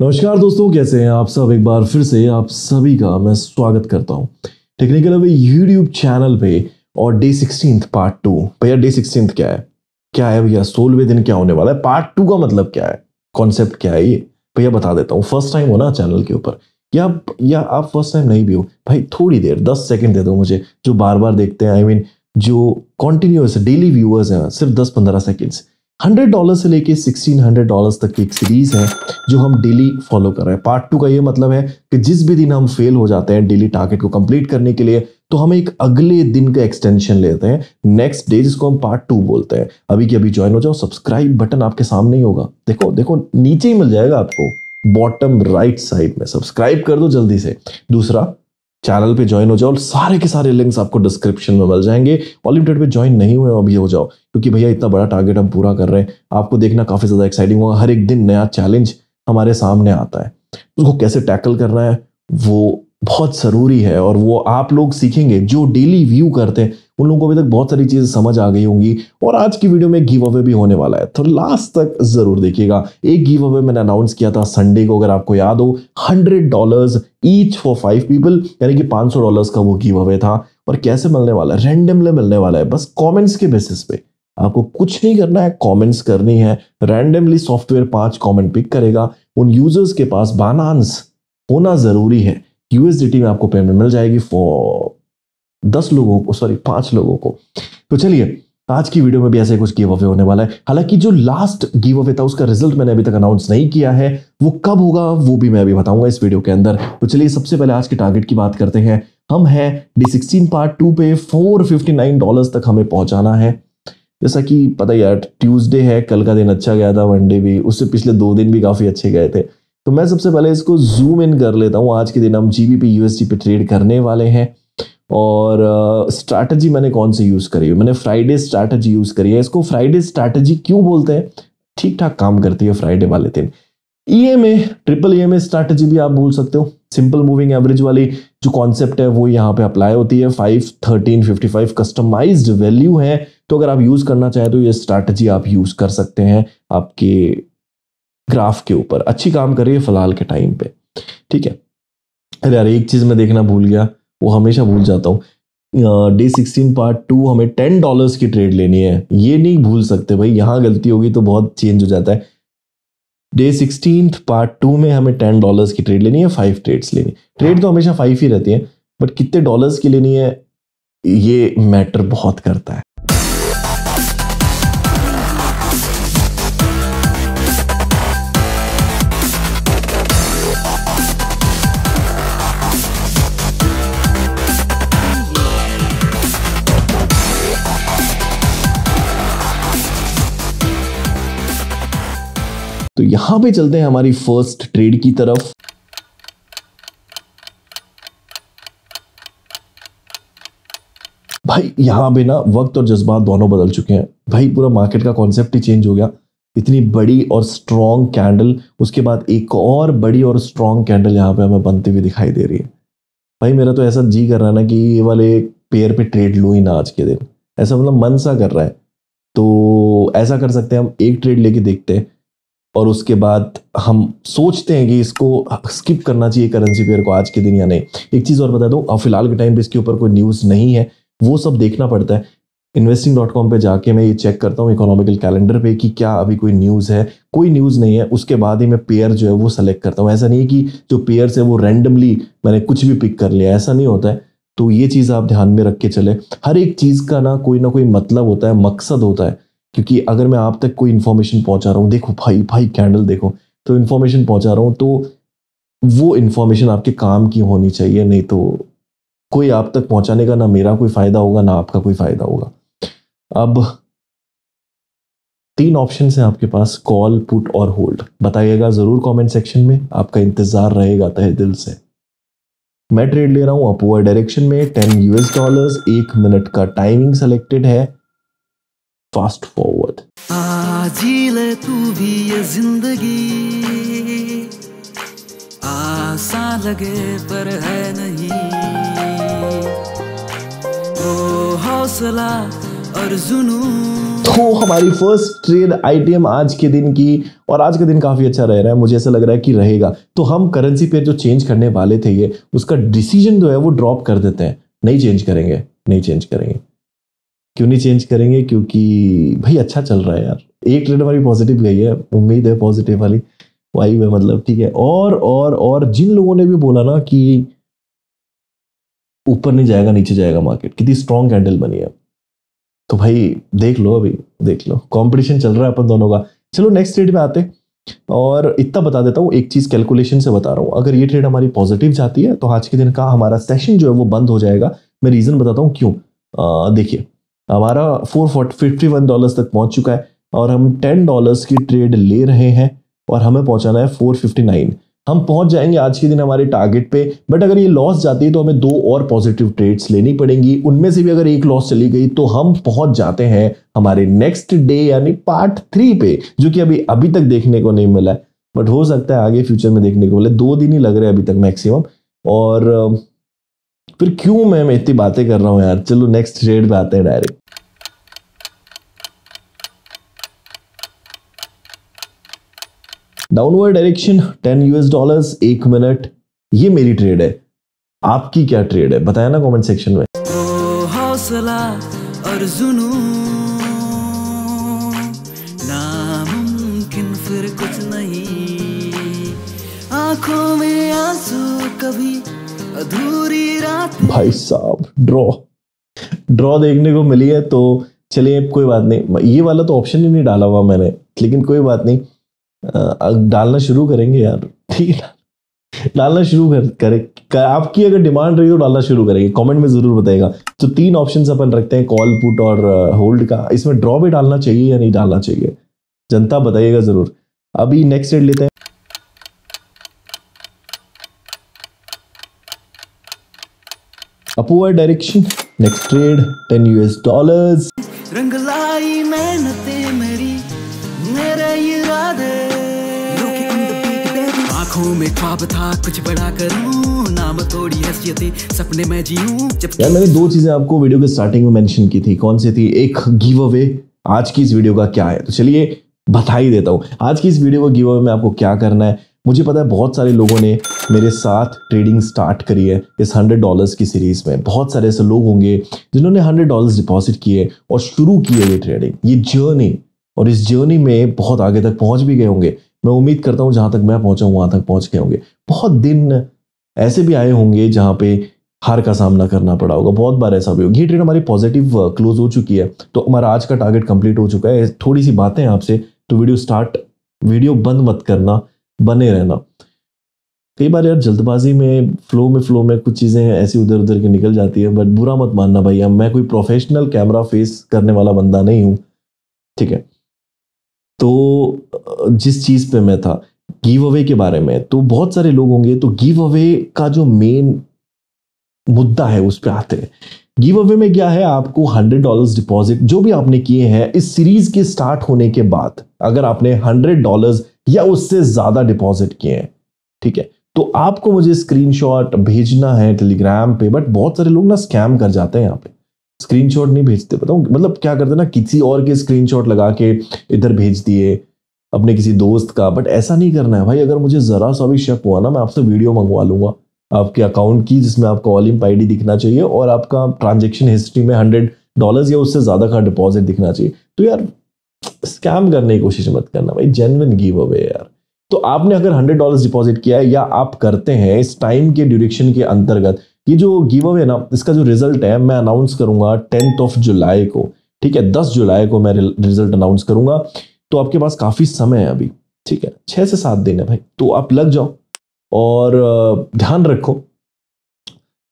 नमस्कार दोस्तों कैसे हैं आप सब? एक बार फिर से आप सभी का मैं स्वागत करता हूँ टेक्निकल अवे यूट्यूब चैनल पे और डे सिक्सटीन पार्ट टू भैया डे सिक्सटीन क्या है? क्या है भैया? सोलहवें दिन क्या होने वाला है? पार्ट टू का मतलब क्या है? कॉन्सेप्ट क्या है ये? भैया बता देता हूँ। फ़र्स्ट टाइम हो ना चैनल के ऊपर। या या आप फ़र्स्ट टाइम नहीं भी हो? भाई थोड़ी देर दस सेकंड दे दो मुझे जो बार बार देखते हैं। आई I मीन mean, जो कॉन्टिन्यूस डेली व्यूअर्स हैं सिर्फ़ दस पंद्रह सेकेंड्स हंड्रेड डॉलर से लेके सिक्सटीन हंड्रेड डॉलर तक की एक सीरीज़ है, जो हम डेली फॉलो कर रहे हैं। पार्ट टू का ये मतलब है कि जिस भी दिन हम फेल हो जाते हैं डेली टारगेट को कंप्लीट करने के लिए तो हम एक अगले दिन का एक्सटेंशन लेते हैं। नेक्स्ट डे जिसको हम पार्ट टू बोलते हैं। अभी की अभी ज्वाइन हो जाओ सब्सक्राइब बटन आपके सामने ही होगा। देखो देखो, नीचे ही मिल जाएगा आपको। बॉटम राइट साइड में सब्सक्राइब कर दो जल्दी से। दूसरा चैनल पे ज्वाइन हो जाओ सारे के सारे लिंक्स आपको डिस्क्रिप्शन में मिल जाएँगे। ऑलिमिटेड पे ज्वाइन नहीं हुए अभी हो जाओ, क्योंकि भैया इतना बड़ा टारगेट हम पूरा कर रहे हैं। आपको देखना काफ़ी ज़्यादा एक्साइटिंग होगा। हर एक दिन नया चैलेंज हमारे सामने आता है। उसको कैसे टैकल करना है, वो बहुत ज़रूरी है और वो आप लोग सीखेंगे, जो डेली व्यू करते हैं, उन लोगों को अभी तक बहुत सारी चीज़ें समझ आ गई होंगी और आज की वीडियो में गिव अवे भी होने वाला है। तो लास्ट तक ज़रूर देखिएगा। एक गिव अवे मैंने अनाउंस किया था संडे को, अगर आपको याद हो hundred dollars each for five people यानी कि पाँच सौ डॉलर्स का वो गिव अवे था। और कैसे मिलने वाला है? रैंडमली मिलने वाला है। बस कॉमेंट्स के बेसिस पे। आपको कुछ नहीं करना है कमेंट्स करनी है। रैंडमली सॉफ्टवेयर पाँच कमेंट पिक करेगा। उन यूज़र्स के पास बानांस होना ज़रूरी है। यूएसडीटी में आपको पेमेंट मिल जाएगी फॉर दस लोगों को सॉरी पाँच लोगों को। तो चलिए, आज की वीडियो में भी ऐसे कुछ गिव अवे होने वाला है। हालाँकि जो लास्ट गिव अवे था, उसका रिज़ल्ट मैंने अभी तक अनाउंस नहीं किया है। वो कब होगा, वो भी मैं अभी बताऊँगा इस वीडियो के अंदर। तो चलिए, सबसे पहले आज के टारगेट की बात करते हैं। हम हैं डी सिक्सटीन पार्ट टू पे फोर फिफ्टी नाइन डॉलर तक हमें पहुंचाना है। जैसा कि पता यार ट्यूसडे है, कल का दिन अच्छा गया था वनडे भी, उससे पिछले दो दिन भी काफ़ी अच्छे गए थे। तो मैं सबसे पहले इसको जूम इन कर लेता हूँ। आज के दिन हम जी बी यूएसडी पे ट्रेड करने वाले हैं। और स्ट्रैटेजी uh, मैंने कौन सी यूज़ करी है? मैंने फ्राइडे स्ट्रैटेजी यूज़ करी है। इसको फ्राइडे स्ट्रैटेजी क्यों बोलते हैं? ठीक ठाक काम करती है फ्राइडे वाले दिन। E M A triple E M A strategy भी आप बोल सकते हो। सिंपल मूविंग एवरेज वाली जो कॉन्सेप्ट है वो यहाँ पे अप्लाई होती है। Five thirteen fifty five customized value है। तो अगर आप यूज़ करना चाहें तो ये स्ट्रैटेजी आप यूज़ कर सकते हैं। आपके ग्राफ के ऊपर। अच्छी काम कर रही है फ़िलहाल के टाइम पे। ठीक है? अरे यार, एक चीज़ मैं देखना भूल गया, वो हमेशा भूल जाता हूँ। डे सिक्सटीन पार्ट टू हमें टेन डॉलर्स की ट्रेड लेनी है। ये नहीं भूल सकते भाई, यहाँ गलती होगी तो बहुत चेंज हो जाता है। डे सिक्सटीन पार्ट टू में हमें टेन डॉलर्स की ट्रेड लेनी है फाइव ट्रेड्स लेनी ट्रेड तो हमेशा फाइव ही रहती है बट कितने डॉलर्स की लेनी है, ये मैटर बहुत करता है। तो यहाँ पे चलते हैं हमारी फ़र्स्ट ट्रेड की तरफ़। भाई, यहाँ पे ना वक्त और जज्बात दोनों बदल चुके हैं। भाई, पूरा मार्केट का कॉन्सेप्ट ही चेंज हो गया। इतनी बड़ी और स्ट्रॉन्ग कैंडल उसके बाद एक और बड़ी और स्ट्रॉन्ग कैंडल यहाँ पे हमें बनती हुई दिखाई दे रही है। भाई, मेरा तो ऐसा जी कर रहा है ना कि ये वाले पेयर पे ट्रेड लो ही ना आज के दिन। ऐसा मतलब मन सा कर रहा है। तो ऐसा कर सकते हैं, हम एक ट्रेड लेके देखते हैं। और उसके बाद हम सोचते हैं कि इसको स्किप करना चाहिए करेंसी पेयर को आज के दिन या नहीं। एक चीज़ और बता दूँ फ़िलहाल के टाइम पे इसके ऊपर कोई न्यूज़ नहीं है, वो सब देखना पड़ता है। इन्वेस्टिंग डॉट कॉम पर जाके मैं ये चेक करता हूँ इकोनॉमिकल कैलेंडर पे कि क्या अभी कोई न्यूज़ है। कोई न्यूज़ नहीं है, उसके बाद ही मैं पेयर जो है वो सेलेक्ट करता हूँ। ऐसा नहीं है कि जो पेयर्स है वो रैंडमली मैंने कुछ भी पिक कर लिया, ऐसा नहीं होता है। तो ये चीज़ आप ध्यान में रख के चले। हर एक चीज़ का ना कोई ना कोई मतलब होता है, मकसद होता है। क्योंकि अगर मैं आप तक कोई इन्फॉर्मेशन पहुँचा रहा हूँ, देखो भाई भाई कैंडल देखो तो इन्फॉर्मेशन पहुँचा रहा हूँ तो वो इन्फॉर्मेशन आपके काम की होनी चाहिए, नहीं तो कोई आप तक पहुँचाने का ना मेरा कोई फ़ायदा होगा, ना आपका कोई फ़ायदा होगा। अब तीन ऑप्शन है आपके पास कॉल पुट और होल्ड बताइएगा ज़रूर कमेंट सेक्शन में, आपका इंतज़ार रहेगा तहे दिल से। मैं ट्रेड ले रहा हूँ अपोवर डायरेक्शन में टेन यूएस डॉलर्स एक मिनट का टाइमिंग सेलेक्टेड है। फास्ट फॉरवर्ड ले तू भी ये ज़िंदगी। आसान लगे पर है नहीं। ओ हौसला और जुनू। तो हमारी फ़र्स्ट ट्रेड आईटीएम आज के दिन की और आज का दिन काफ़ी अच्छा रह रहा है। मुझे ऐसा लग रहा है कि रहेगा। तो हम करेंसी पे जो चेंज करने वाले थे ये उसका डिसीज़न जो है वो ड्रॉप कर देते हैं। नहीं चेंज करेंगे नहीं चेंज करेंगे। क्यों नहीं चेंज करेंगे? क्योंकि भाई अच्छा चल रहा है यार। एक ट्रेड हमारी पॉजिटिव गई है। उम्मीद है पॉजिटिव वाली। वाइब है? मतलब ठीक है। और और और जिन लोगों ने भी बोला ना कि ऊपर नहीं जाएगा, नीचे जाएगा मार्केट कितनी स्ट्रॉन्ग कैंडल बनी है। तो भाई देख लो अभी, देख लो। कंपटीशन चल रहा है अपन दोनों का। चलो नेक्स्ट ट्रेड में आते और इतना बता देता हूँ, एक चीज़ कैलकुलेशन से बता रहा हूँ। अगर ये ट्रेड हमारी पॉजिटिव जाती है तो आज के दिन का हमारा सेशन जो है वो बंद हो जाएगा। मैं रीजन बताता हूँ क्यों। देखिए हमारा फोर फिफ्टी वन डॉलर तक पहुँच चुका है और हम टेन डॉलर्स की ट्रेड ले रहे हैं और हमें पहुंचाना है फोर फिफ्टी नाइन। हम पहुँच जाएँगे आज के दिन हमारे टारगेट पे बट अगर ये लॉस जाती है तो हमें दो और पॉजिटिव ट्रेड्स लेनी पड़ेंगी। उनमें से भी अगर एक लॉस चली गई तो हम पहुँच जाते हैं हमारे नेक्स्ट डे यानी पार्ट थ्री पे, जो कि अभी अभी तक देखने को नहीं मिला है। बट हो सकता है आगे फ्यूचर में देखने को मिले। दो दिन ही लग रहे हैं अभी तक मैक्सिमम और फिर क्यों मैं मैं इतनी बातें कर रहा हूँ यार? चलो नेक्स्ट ट्रेड पे आते हैं direct downward direction ten US dollars एक मिनट ये मेरी ट्रेड है। आपकी क्या ट्रेड है? बताया ना कमेंट सेक्शन में। हौसला और नामुमकिन फिर कुछ नहीं। आँखों में आँसू कभी अधूरी रात भाई साहब ड्रॉ ड्रॉ देखने को मिली है तो चलिए कोई बात नहीं। ये वाला तो ऑप्शन ही नहीं डाला हुआ मैंने लेकिन कोई बात नहीं। डालना शुरू करेंगे यार। ठीक है डालना शुरू कर करें। कर, आपकी अगर डिमांड रही तो डालना शुरू करेंगे। कमेंट में ज़रूर बताएगा। तो तीन ऑप्शंस अपन रखते हैं कॉल पुट और होल्ड का। इसमें ड्रॉ भी डालना चाहिए या नहीं डालना चाहिए? जनता बताइएगा ज़रूर। अभी नेक्स्ट रेट लेते हैं। Upward direction next trade ten US dollars रंग लाई मेहनतें मेरी मेरे इरादे। आँखों में ख्वाब था कुछ बड़ा करूँ नाम थोड़ी हैसियतें सपने में जीऊं यार मैंने दो चीज़ें आपको वीडियो के स्टार्टिंग में मेंशन की थी। कौन सी थी? एक गिव अवे आज की इस वीडियो का क्या है? तो चलिए बता ही देता हूँ। आज की इस वीडियो का गिव अवे में आपको क्या करना है? मुझे पता है बहुत सारे लोगों ने मेरे साथ ट्रेडिंग स्टार्ट करी है इस हंड्रेड डॉलर्स की सीरीज़ में। बहुत सारे ऐसे लोग होंगे जिन्होंने हंड्रेड डॉलर्स डिपॉजिट किए और शुरू किए ये ट्रेडिंग ये जर्नी और इस जर्नी में बहुत आगे तक पहुँच भी गए होंगे। मैं उम्मीद करता हूँ जहाँ तक मैं पहुँचा हूँ, वहाँ तक पहुँच गए होंगे। बहुत दिन ऐसे भी आए होंगे जहाँ पे हार का सामना करना पड़ा होगा। बहुत बार ऐसा भी होगा। ये ट्रेड हमारी पॉजिटिव क्लोज हो चुकी है। तो हमारा आज का टारगेट कंप्लीट हो चुका है। थोड़ी सी बातें आपसे। तो वीडियो स्टार्ट वीडियो बंद मत करना। बने रहना। कई बार यार जल्दबाजी में फ्लो में फ्लो में कुछ चीज़ें ऐसी उधर उधर की निकल जाती है बट बुरा मत मानना भैया मैं कोई प्रोफेशनल कैमरा फेस करने वाला बंदा नहीं हूँ, ठीक है? तो जिस चीज़ पे मैं था गिव अवे के बारे में तो बहुत सारे लोग होंगे तो गिव अवे का जो मेन मुद्दा है, उस पर आते हैं। गिव अवे में क्या है, आपको हंड्रेड डॉलर्स डिपॉजिट जो भी आपने किए हैं, इस सीरीज़ के स्टार्ट होने के बाद, अगर आपने हंड्रेड डॉलर्स या उससे ज़्यादा डिपॉजिट किए हैं, ठीक है? तो आपको मुझे स्क्रीनशॉट भेजना है टेलीग्राम पे बट बहुत सारे लोग ना स्कैम कर जाते हैं यहाँ पे। स्क्रीनशॉट नहीं भेजते, बताऊँ? मतलब क्या करते ना, किसी और के स्क्रीनशॉट लगा के इधर भेज दिए, अपने किसी दोस्त का बट ऐसा नहीं करना है। भाई, अगर मुझे ज़रा सा भी शक हुआ ना, मैं आपसे वीडियो मंगवा लूँगा। आपके अकाउंट की, जिसमें आपका ऑलिम्प आई दिखना चाहिए और आपका ट्रांजेक्शन हिस्ट्री में हंड्रेड डॉलर्स या उससे ज़्यादा का डिपॉजिट दिखना चाहिए। तो यार स्कैम करने की कोशिश मत करना भाई जेनविन गिव अवे यार। तो आपने अगर हंड्रेड डॉलर डिपॉजिट किया है या आप करते हैं, इस टाइम के ड्यूरेशन के अंतर्गत, ये जो गिव अवे ना, इसका जो रिज़ल्ट है, मैं अनाउंस करूँगा टेंथ ऑफ़ जुलाई को। ठीक है, दस जुलाई को मैं रिज़ल्ट अनाउंस करूँगा। तो आपके पास काफ़ी समय है अभी। ठीक है, छह से सात दिन है भाई। तो आप लग जाओ और ध्यान रखो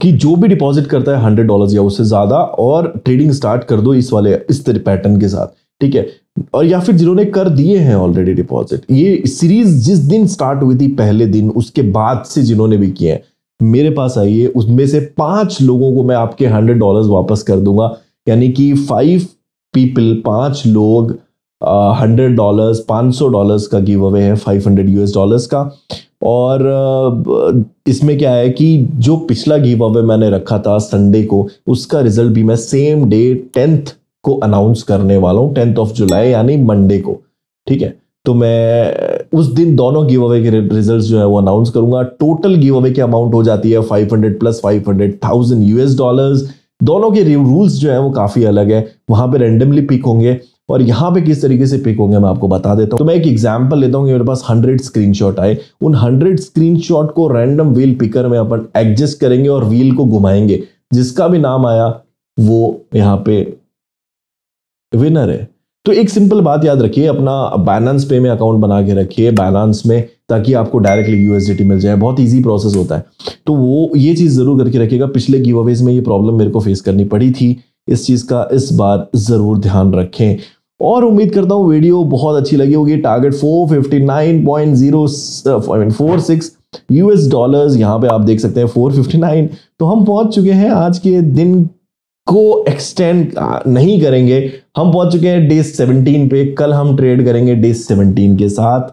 कि जो भी डिपॉजिट करता है हंड्रेड डॉलर या उससे ज़्यादा और ट्रेडिंग स्टार्ट कर दो इस वाले, इस पैटर्न के साथ। ठीक है और या फिर जिन्होंने कर दिए हैं ऑलरेडी डिपॉजिट ये सीरीज़ जिस दिन स्टार्ट हुई थी, पहले दिन, उसके बाद से जिन्होंने भी किए हैं, मेरे पास आइए, उसमें से पाँच लोगों को मैं आपके हंड्रेड डॉलर वापस कर दूँगा। यानी कि फाइव पीपल पाँच लोग हंड्रेड डॉलर्स पाँच सौ डॉलर्स का गिव अवे है फाइव हंड्रेड यूएस डॉलर्स का। और इसमें क्या है कि जो पिछला गिव अवे मैंने रखा था संडे को, उसका रिज़ल्ट भी मैं सेम डे टेंथ को अनाउंस करने वाला हूँ टेंथ ऑफ़ जुलाई यानी मंडे को। ठीक है? तो मैं उस दिन दोनों गिव अवे के रिजल्ट्स जो है वो अनाउंस करूँगा। टोटल गिव अवे की अमाउंट हो जाती है 500 प्लस 500,000 यूएस डॉलर्स दोनों के रूल्स जो है वो काफ़ी अलग है। वहाँ पे रेंडमली पिक होंगे। और यहाँ पे किस तरीके से पिक होंगे मैं आपको बता देता हूँ। तो मैं एक एग्ज़ाम्पल लेता हूँ कि मेरे पास हंड्रेड स्क्रीनशॉट आए। उन हंड्रेड स्क्रीनशॉट को रैंडम व्हील पिकर में अपन एडजस्ट करेंगे और व्हील को घुमाएँगे। जिसका भी नाम आया वो यहाँ पे विनर है। तो एक सिंपल बात याद रखिए, अपना बैलेंस पे में अकाउंट बना के रखिए बैलेंस में, ताकि आपको डायरेक्टली यूएसडीटी मिल जाए। बहुत इजी प्रोसेस होता है। तो वो, ये चीज़ ज़रूर करके रखिएगा। पिछले गिव में ये प्रॉब्लम मेरे को फेस करनी पड़ी थी। इस चीज़ का इस बार ज़रूर ध्यान रखें। और उम्मीद करता हूँ वीडियो बहुत अच्छी लगी होगी। टारगेट 459.046 यूएस डॉलर्स यहाँ पे आप देख सकते हैं 459 तो हम पहुँच चुके हैं आज के दिन को एक्सटेंड नहीं करेंगे। हम पहुँच चुके हैं डे 17 पे। कल हम ट्रेड करेंगे डे 17 के साथ।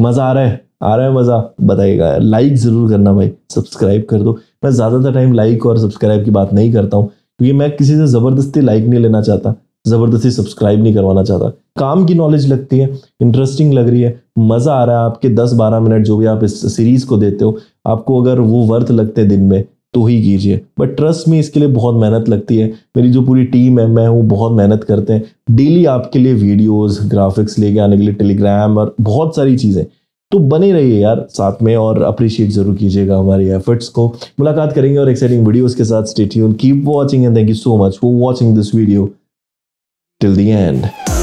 मज़ा आ रहा है? आ रहा है मज़ा? बताइएगा। लाइक ज़रूर करना भाई। सब्सक्राइब कर दो। मैं ज़्यादातर टाइम लाइक और सब्सक्राइब की बात नहीं करता हूँ, क्योंकि मैं किसी से ज़बरदस्ती लाइक नहीं लेना चाहता। ज़बरदस्ती सब्सक्राइब नहीं करवाना चाहता। काम की नॉलेज लगती है। इंटरेस्टिंग लग रही है। मज़ा आ रहा है आपके 10-12 मिनट जो भी आप इस सीरीज़ को देते हो। आपको अगर वो वर्थ लगते दिन में तो ही कीजिए। बट ट्रस्ट में इसके लिए बहुत मेहनत लगती है। मेरी जो पूरी टीम है, मैं हूँ, बहुत मेहनत करते हैं। डेली आपके लिए वीडियोस ग्राफिक्स लेके आने के लिए टेलीग्राम और बहुत सारी चीज़ें। तो बने रहिए यार साथ में और अप्रिशिएट ज़रूर कीजिएगा हमारे एफर्ट्स को। मुलाकात करेंगे और एक्साइटिंग वीडियोस के साथ। Stay tune keep watching and thank you so much for watching this video till the end.